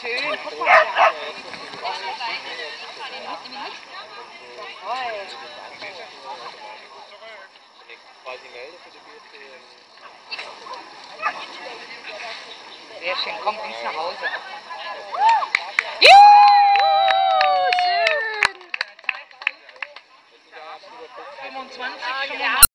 Schön, guck mal. Sehr schön, kommt uns nach Hause. Juhu, schön! 25 schon.